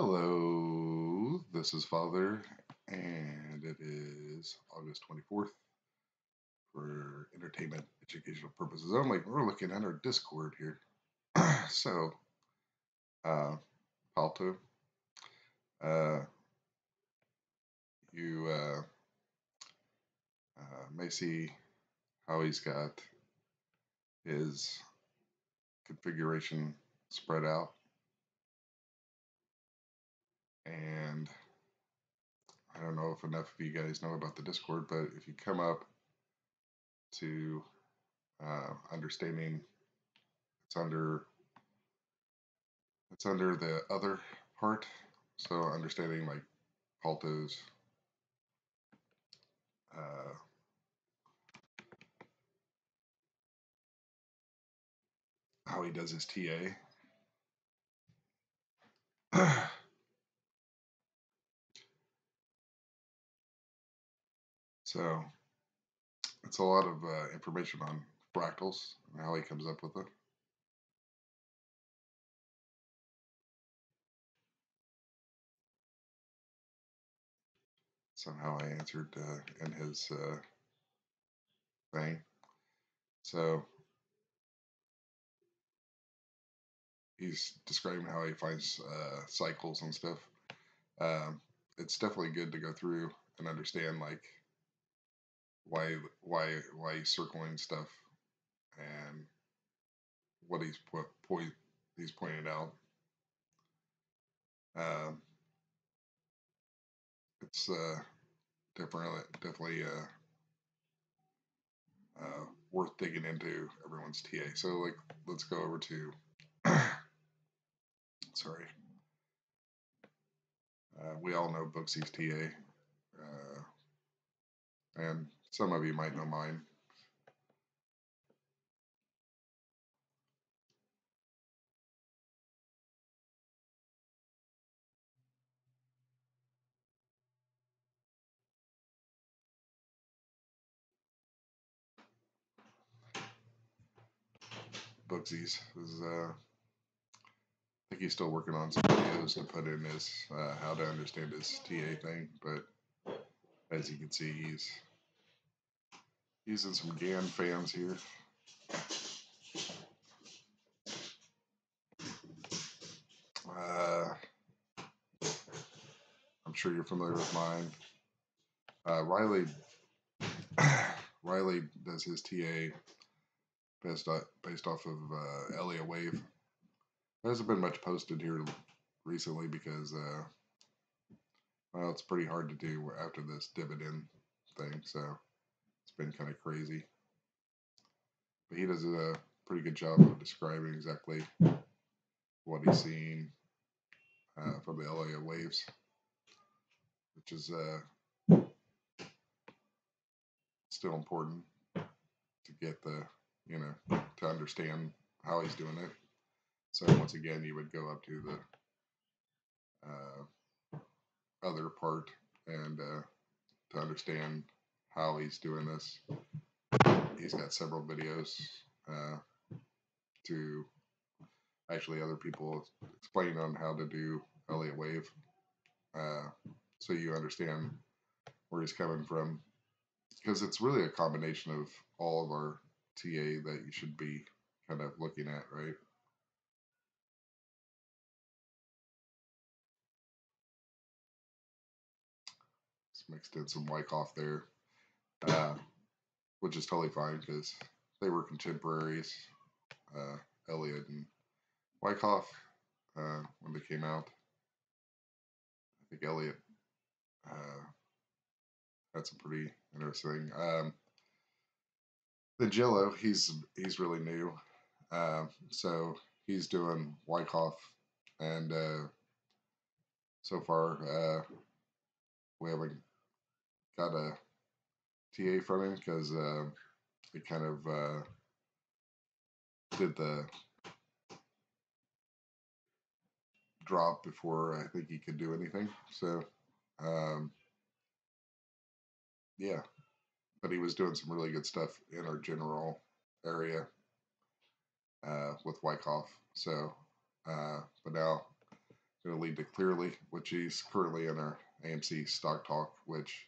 Hello, this is Father, and it is August 24th for entertainment educational purposes only. We're looking at our Discord here. so, uh, Palto, uh, you uh, uh, may see how he's got his configuration spread out and I don't know if enough of you guys know about the Discord, but if you come up to uh, understanding, it's under it's under the other part. So understanding like Palto's uh, how he does his TA. So it's a lot of uh, information on fractals and how he comes up with it. Somehow I answered uh, in his uh, thing. So he's describing how he finds uh, cycles and stuff. Um, it's definitely good to go through and understand like why why why he's circling stuff and what he's put point he's pointing out. Um, it's uh, definitely definitely uh, uh, worth digging into everyone's TA. So like let's go over to sorry. Uh, we all know Booksy's TA, uh, and some of you might know mine. Booksy's is uh, I think he's still working on some videos to put in his uh, how to understand his TA thing, but as you can see, he's using some Gann fans here. Uh, I'm sure you're familiar with mine. Uh, Riley Riley does his TA based off, based off of uh, Elliott Wave. There hasn't been much posted here recently because uh, well, it's pretty hard to do after this dividend thing, so it's been kind of crazy. But he does a pretty good job of describing exactly what he's seeing uh, from the Elliott waves, which is uh, still important to get the you know to understand how he's doing it. So once again, you would go up to the uh, other part and uh, to understand how he's doing this. He's got several videos uh, to actually other people explain on how to do Elliott Wave, uh, so you understand where he's coming from. Because it's really a combination of all of our TA that you should be kind of looking at, right? Mixed in some Wyckoff there, uh, which is totally fine because they were contemporaries, uh, Elliott and Wyckoff, uh, when they came out. I think Elliott uh, had some pretty interesting. Um, then Jello, he's he's really new, uh, so he's doing Wyckoff, and uh, so far uh, we haven't got a TA from him because uh, he kind of uh, did the drop before I think he could do anything. So, um, yeah, but he was doing some really good stuff in our general area uh, with Wyckoff. So, uh, but now going to lead to Clearly, which he's currently in our AMC Stock Talk, which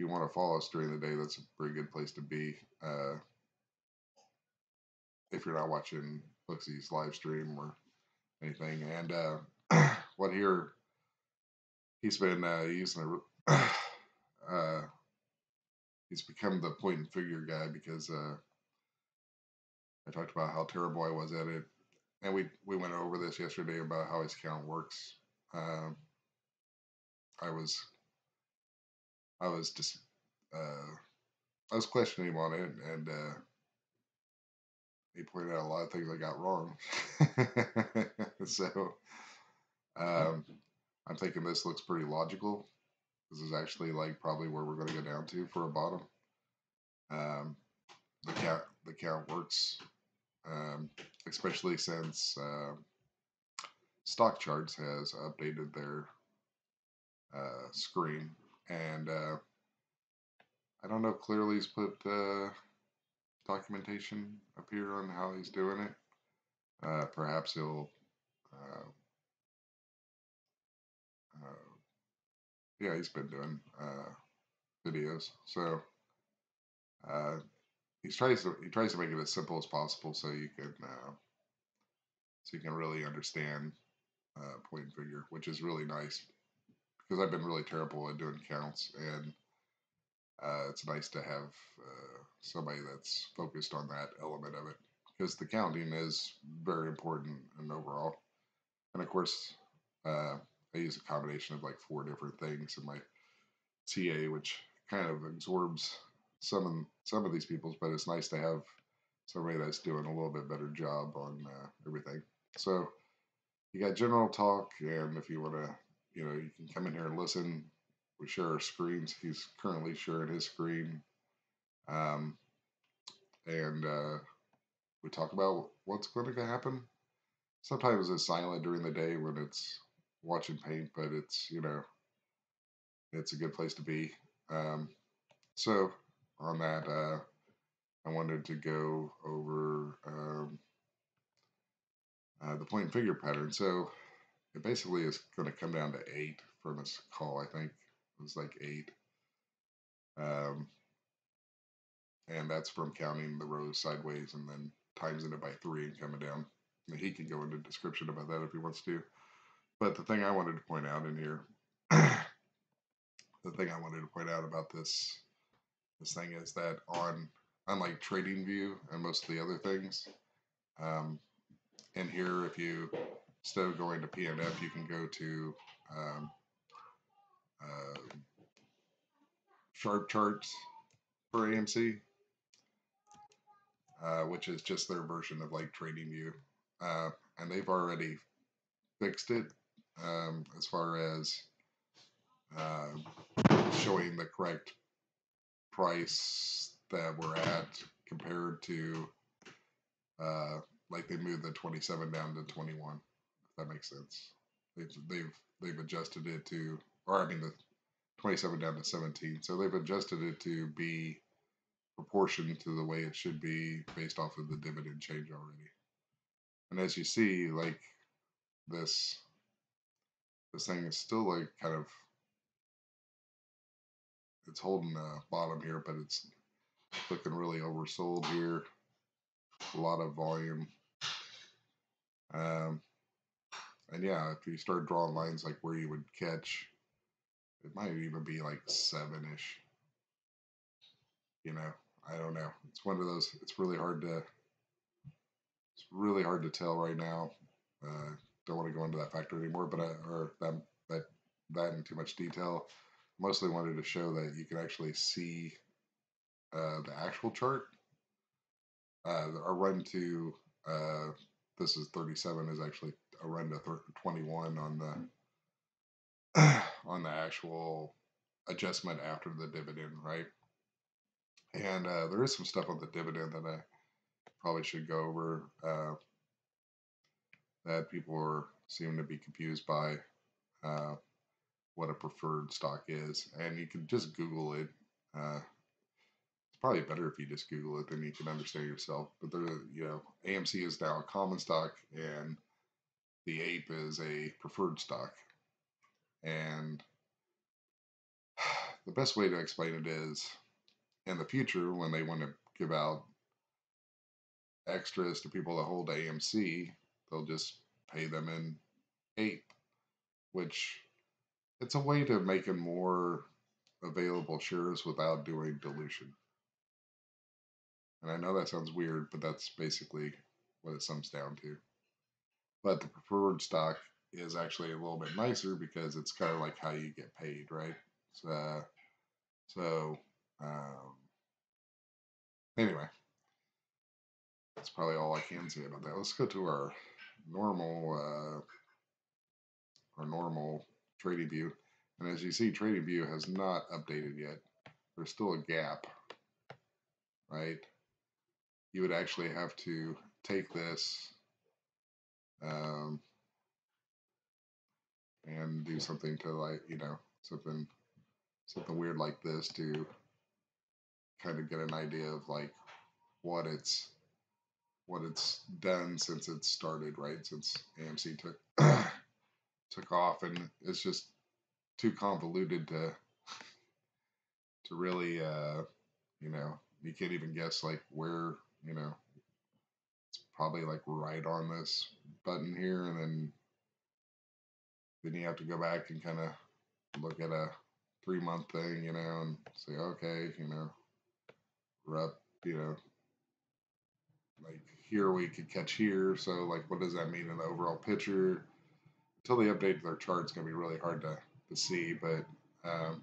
you want to follow us during the day, that's a pretty good place to be. Uh, if you're not watching Booksy's live stream or anything. And uh, what here, he's been uh, using a, uh, he's become the point and figure guy because uh, I talked about how terrible I was at it, and we we went over this yesterday about how his account works. Um, I was I was just uh, I was questioning him on it, and uh, he pointed out a lot of things I got wrong. so um, I'm thinking this looks pretty logical. This is actually like probably where we're going to go down to for a bottom. Um, the count the count works, um, especially since uh, Stock Charts has updated their uh, screen, and uh, I don't know. If Clearly's put uh, documentation up here on how he's doing it. Uh, perhaps he'll. Uh, yeah, he's been doing videos, so he tries to he tries to make it as simple as possible so you can uh, so you can really understand uh, point and figure, which is really nice because I've been really terrible at doing counts, and uh, it's nice to have uh, somebody that's focused on that element of it because the counting is very important and overall. And of course, uh, I use a combination of like four different things in my TA, which kind of absorbs some of some of these people's, but it's nice to have somebody that's doing a little bit better job on uh, everything. So you got general talk, and if you want to, you know, you can come in here and listen. We share our screens. He's currently sharing his screen, um, and uh, we talk about what's going to happen. Sometimes it's silent during the day when it's watching paint, but it's you know, it's a good place to be. Um, so on that, uh, I wanted to go over um, uh, the point and figure pattern. So it basically is going to come down to eight from this call. I think it was like eight. Um, and that's from counting the rows sideways and then times it by three and coming down. And he can go into description about that if he wants to. But the thing I wanted to point out in here, the thing I wanted to point out about this this thing is that on unlike TradingView and most of the other things, um, in here if you instead of going to PNF, you can go to um, uh, Sharp Charts for AMC, uh, which is just their version of like TradingView, uh, and they've already fixed it um, as far as uh, showing the correct price that we're at compared to uh, like they moved the 27 down to 21 if that makes sense they've they've they've adjusted it to or i mean the 27 down to 17 so they've adjusted it to be proportioned to the way it should be based off of the dividend change already and as you see like this this thing is still like kind of it's holding the bottom here, but it's looking really oversold here. A lot of volume. Um, and yeah, if you start drawing lines like where you would catch, it might even be like seven ish. You know, I don't know. It's one of those. It's really hard to. It's really hard to tell right now. Uh, don't want to go into that factor anymore, but I, or that that that in too much detail mostly wanted to show that you can actually see uh, the actual chart. Uh, our run to uh, this is 37 is actually a run to 21 on the on the actual adjustment after the dividend, right? And uh, there is some stuff on the dividend that I probably should go over uh, that people are seem to be confused by. Uh, what a preferred stock is, and you can just Google it. Uh, it's probably better if you just Google it, then you can understand yourself. But there, you know, AMC is now a common stock, and the ape is a preferred stock. And the best way to explain it is in the future, when they want to give out extras to people that hold AMC, they'll just pay them in ape, which it's a way to make it more available shares without doing dilution. And I know that sounds weird, but that's basically what it sums down to. But the preferred stock is actually a little bit nicer because it's kind of like how you get paid, right? So, so um, anyway, that's probably all I can say about that. Let's go to our normal, uh, our normal trading view. And as you see, trading view has not updated yet. There's still a gap, right? You would actually have to take this um, and do something to like, you know, something something weird like this to kind of get an idea of like what it's what it's done since it started, right? Since AMC took took off, and it's just too convoluted to to really, uh, you know, you can't even guess like where, you know, probably like right on this button here, and then then you have to go back and kind of look at a three month thing, you know, and say, okay, you know, we're up, you know, like here we could catch here. So like, what does that mean in the overall picture? Until they update their chart, it's gonna be really hard to to see. But um,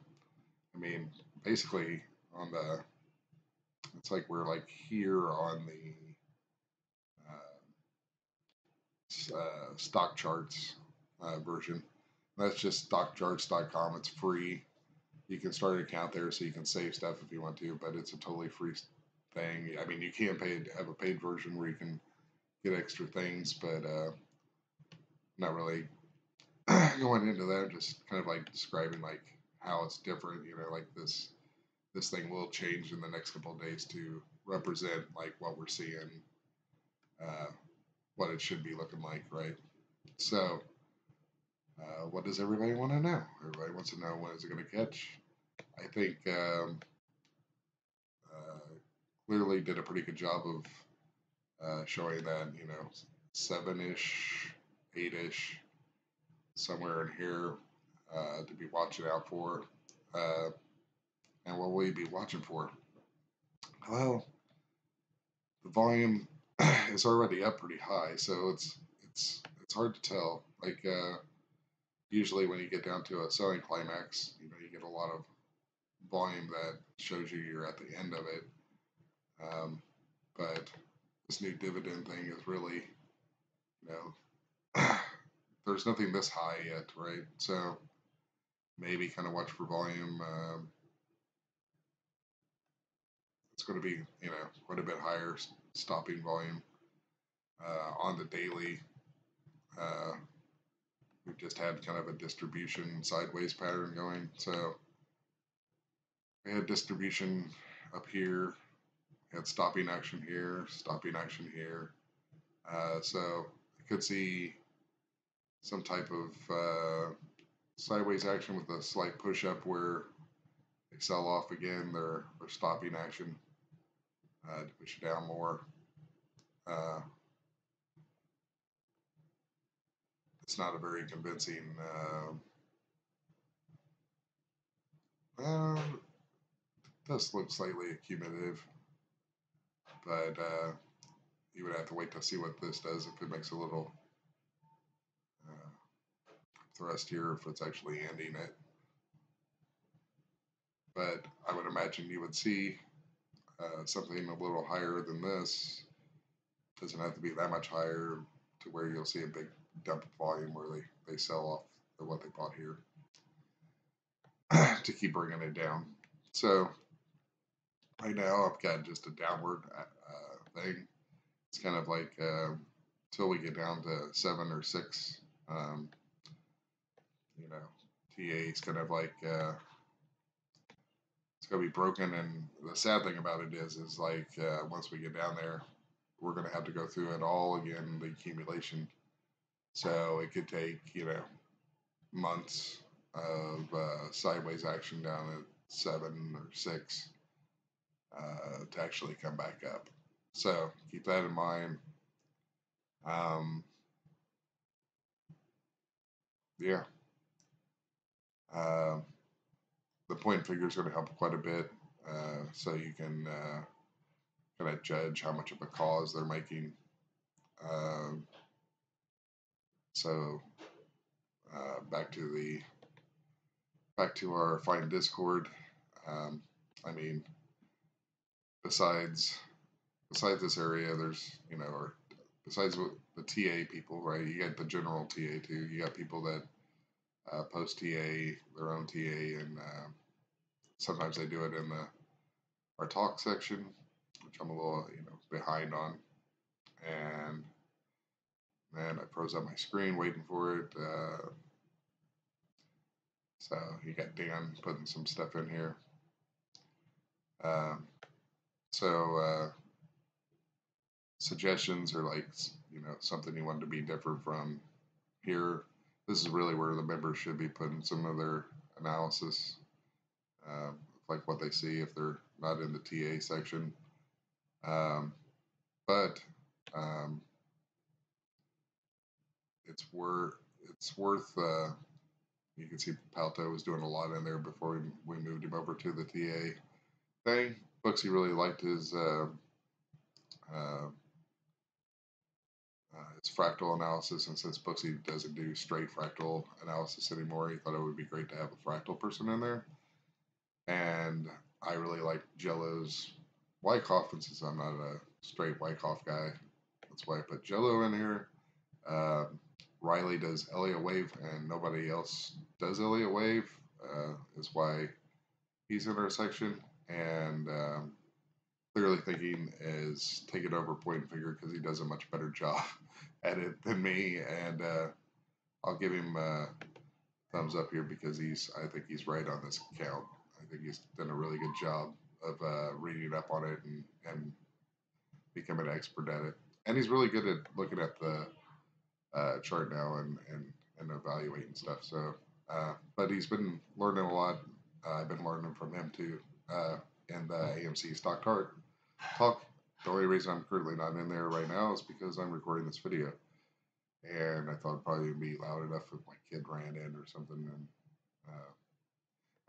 I mean, basically on the, it's like we're like here on the uh, stock charts uh, version. That's just stockcharts.com. It's free. You can start an account there so you can save stuff if you want to, but it's a totally free thing. I mean, you can pay have a paid version where you can get extra things, but uh, not really going into that. Just kind of like describing like how it's different. You know, like this this thing will change in the next couple of days to represent like what we're seeing, what it should be looking like, right? So, uh, what does everybody want to know? Everybody wants to know when is it going to catch. I think um, uh, clearly did a pretty good job of uh, showing that you know seven ish, eight ish, somewhere in here uh, to be watching out for. Uh, and what will you be watching for? Well, the volume is already up pretty high, so it's it's it's hard to tell. Like uh, usually when you get down to a selling climax, you know you get a lot of volume that shows you you're at the end of it. Um, but this new dividend thing is really, you know, there's nothing this high yet, right? So maybe kind of watch for volume. Um, it's going to be, you know, quite a bit higher stopping volume uh, on the daily. Uh, we've just had kind of a distribution sideways pattern going. So we had distribution up here, we had stopping action here, stopping action here. Uh, so I could see some type of uh, sideways action with a slight push up where they sell off again, their stopping action uh, to push it down more. Uh, it's not a very convincing. Uh, does look slightly accumulative, but uh, you would have to wait to see what this does if it makes a little uh, thrust here, if it's actually ending it. But I would imagine you would see uh, something a little higher than this. Doesn't have to be that much higher to where you'll see a big dump of volume where they, they sell off what they bought here to keep bringing it down. So right now I've got just a downward uh, uh thing. It's kind of like uh, until we get down to seven or six, um, you know, TA is kind of like it's gonna be broken. And the sad thing about it is, is like uh, once we get down there, we're gonna have to go through it all again, the accumulation. So it could take, you know, months of uh, sideways action down at seven or six uh, to actually come back up. So keep that in mind. Um, yeah. Uh, the point figure is going to help quite a bit. Uh, so you can uh, kind of judge how much of a cause they're making. Um, so uh, back to the back to our fine Discord. Um, I mean, besides besides this area, there's you know, or besides the TA people, right? You got the general TA too. You got people that uh, post TA, their own TA, and uh, sometimes they do it in the our talk section, which I'm a little you know behind on, and then I froze up my screen waiting for it. Uh, so you got Dan putting some stuff in here. Um, so uh, suggestions are like you know something you want to be different from here. This is really where the members should be putting some of their analysis, um, like what they see if they're not in the TA section. Um, but um, it's worth it's worth. Uh, you can see Palto was doing a lot in there before we, we moved him over to the TA thing. Booksy really liked his uh, uh, uh, fractal analysis, and since Booksy doesn't do straight fractal analysis anymore, he thought it would be great to have a fractal person in there. And I really like Jello's Wyckoff, and since I'm not a straight Wyckoff guy, that's why I put Jello in here. Um, Riley does Elliott Wave, and nobody else does Elliott Wave. Uh, is why he's in our section, and um, clearly thinking is take it over point and figure because he does a much better job at it than me, and uh, I'll give him a thumbs up here because he's I think he's right on this account. I think he's done a really good job of uh, reading up on it and and becoming an expert at it, and he's really good at looking at the uh, chart now and, and, and evaluating stuff. So, uh, but he's been learning a lot. Uh, I've been learning from him too uh, in the AMC stock chart talk. The only reason I'm currently not in there right now is because I'm recording this video. And I thought it'd probably be loud enough if my kid ran in or something. And, uh,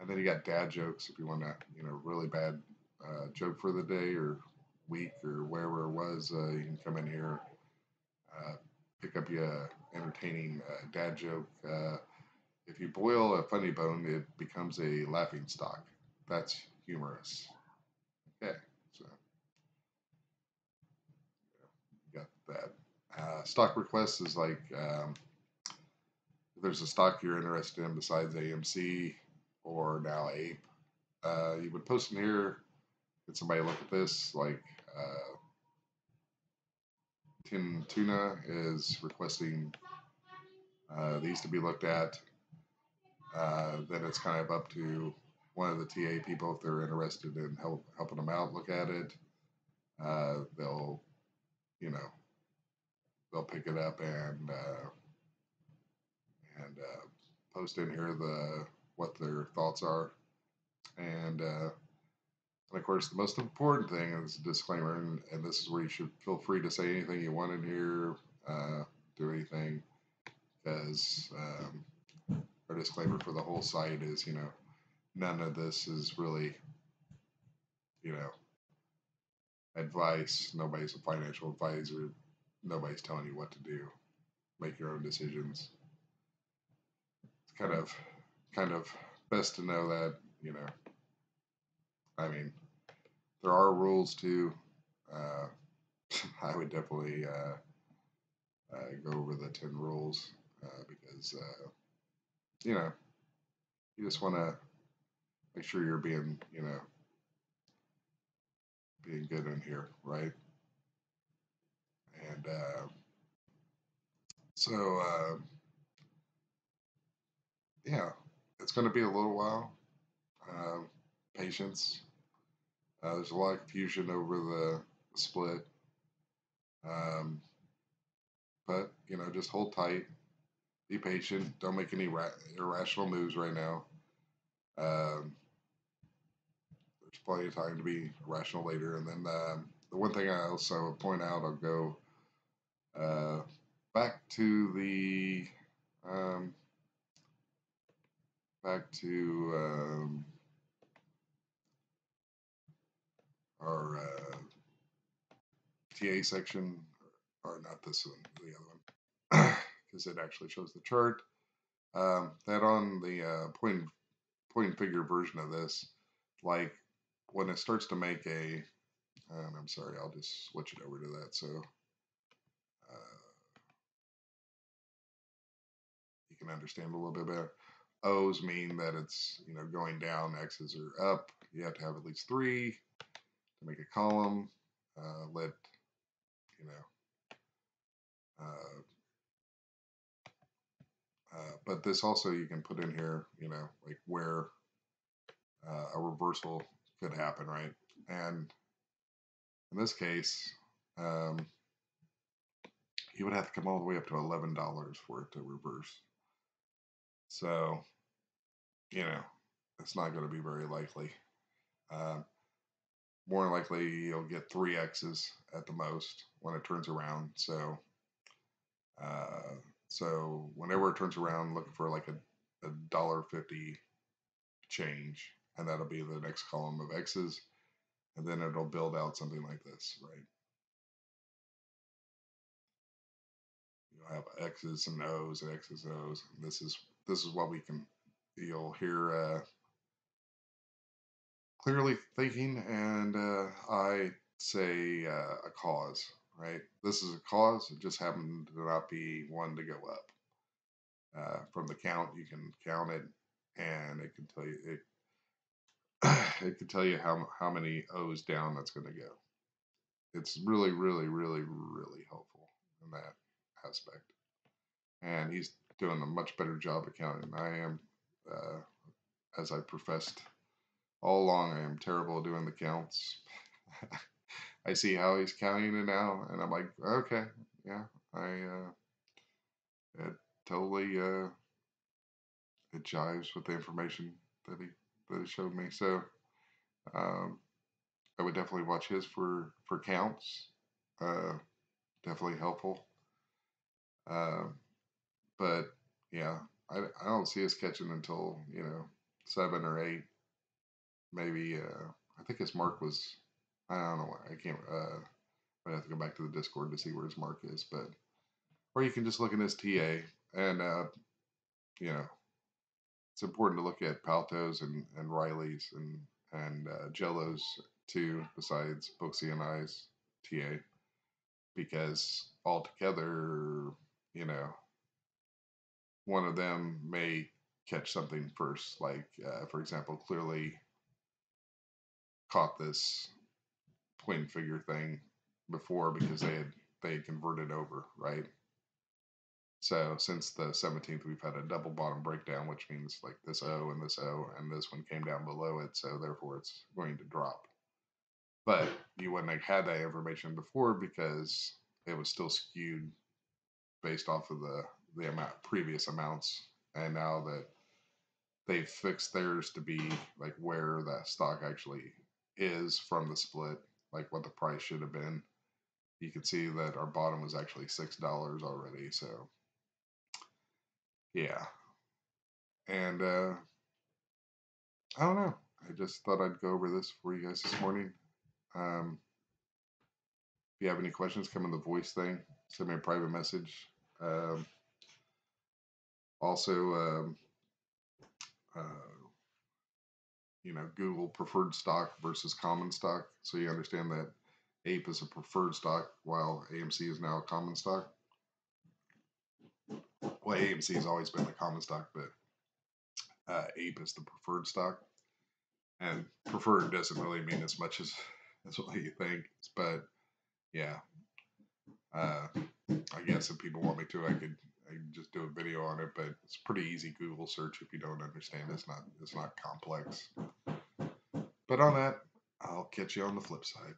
and then you got dad jokes if you want to, you know, really bad uh, joke for the day or week or wherever it was. you can come in here pick up your entertaining uh, dad joke. Uh, if you boil a funny bone, it becomes a laughing stock. That's humorous. Okay, so yeah, got that. Uh, stock requests is like um, if there's a stock you're interested in besides AMC or now Ape, uh, you would post in here. Get somebody look at this, like uh, Tim Tuna is requesting uh, these to be looked at. Uh, then it's kind of up to one of the TA people if they're interested in help, helping them out look at it. Uh, they'll, you know, they'll pick it up and uh, and uh, post in here the what their thoughts are, and uh, and of course, the most important thing is a disclaimer, and, and, this is where you should feel free to say anything you want in here, uh, do anything, because um, our disclaimer for the whole site is, you know, none of this is really, you know, advice. Nobody's a financial advisor. Nobody's telling you what to do. Make your own decisions. It's kind of, kind of best to know that, you know, I mean, there are rules too. Uh, I would definitely uh, uh, go over the 10 rules uh, because, uh, you know, you just want to make sure you're being, you know, being good in here, right? And uh, so, yeah, it's going to be a little while. patience uh, there's a lot of confusion over the split. Um, but, you know, just hold tight. be patient. Don't make any ra- irrational moves right now. Um, there's plenty of time to be rational later. And then um, the one thing I also point out, I'll go uh, back to the um, back to um, our uh, TA section, or not this one, the other one, because it actually shows the chart. Um, that on the uh, point point figure version of this, like when it starts to make a, and I'm sorry, I'll just switch it over to that. So uh, you can understand a little bit better. O's mean that it's you know going down, X's are up. You have to have at least three to make a column. Uh, let you know. Uh, uh, but this also you can put in here, you know, like where uh, a reversal could happen, right? And in this case, um, he would have to come all the way up to $11 for it to reverse. So, you know, it's not going to be very likely. Um, more likely, you'll get three X's at the most when it turns around. So, uh, so whenever it turns around, looking for like a, a dollar fifty change, and that'll be the next column of X's, and then it'll build out something like this, right? You'll have X's and O's and X's and O's. And this is this is what we can you'll hear uh, clearly thinking, and uh, I say uh, a cause, right? This is a cause. It just happened to not be one to go up. Uh, from the count, you can count it, and it can tell you it. it can tell you how how many O's down that's going to go. It's really, really, really, really helpful in that aspect. And he's doing a much better job accounting. I am, uh, as I professed all along. I am terrible at doing the counts. I see how he's counting it now, and I'm like, okay, yeah, I uh, it totally uh, it jives with the information that he that he showed me. So um, I would definitely watch his for for counts. Uh, definitely helpful. Uh, but yeah, I, I don't see us catching until you know seven or eight, maybe. Uh, I think his mark was I don't know. I can't. Uh, I have to go back to the Discord to see where his mark is, but or you can just look in his TA, and uh, you know, it's important to look at Paltos and and Riley's and and uh, Jello's too, besides Booksy and I's TA, because altogether, you know, one of them may catch something first. Like, uh, for example, clearly caught this twin figure thing before because they had they had converted over, right? So since the 17th, we've had a double bottom breakdown, which means like this O and this O, and this one came down below it, so therefore it's going to drop. But you wouldn't have had that information before because it was still skewed based off of the the amount previous amounts, and now that they've fixed theirs to be like where that stock actually is from the split, like what the price should have been. You can see that our bottom was actually six dollars already. So yeah, and uh, I don't know. I just thought I'd go over this for you guys this morning. Um, if you have any questions, come in the voice thing. Send me a private message. Um, also, um, uh, you know, Google preferred stock versus common stock. So you understand that APE is a preferred stock while AMC is now a common stock. Well, AMC has always been the common stock, but uh, APE is the preferred stock. And preferred doesn't really mean as much as, as what you think. But yeah, uh, I guess if people want me to, I could I can just do a video on it, but it's pretty easy Google search if you don't understand. It's not it's not complex. But on that, I'll catch you on the flip side.